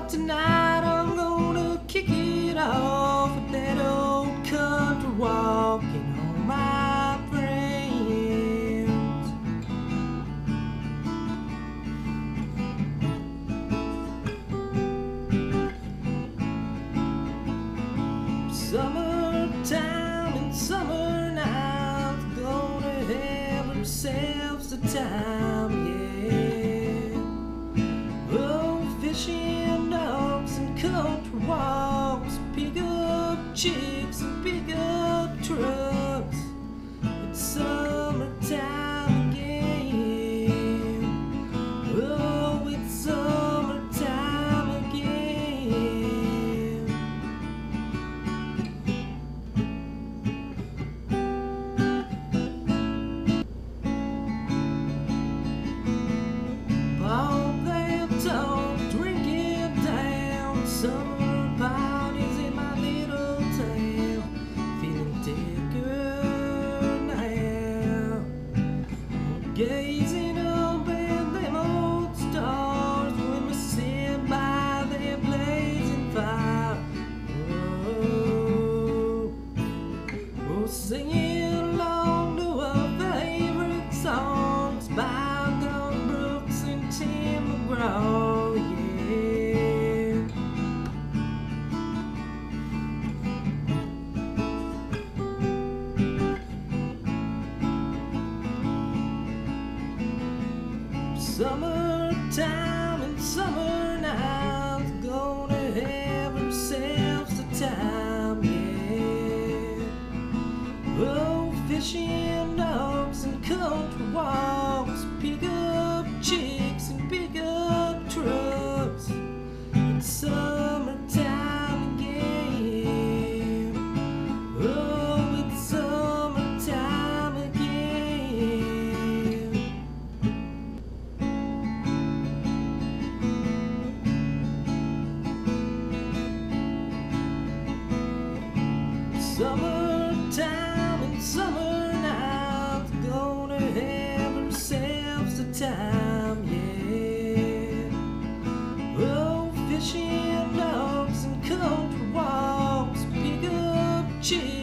club tonight. I'm gonna kick it off with that old country walking on my friends. Summertime and summer nights, gonna have themselves a time. Country walks, pick up chicks singing along to our favorite songs and. Yeah. Summertime and summer dogs and country walks, pick up chicks and pick up trucks. It's summertime again. Oh, it's summertime again. Summertime and summer time, yeah. Oh, fishing dogs and country walks, pick up chicks.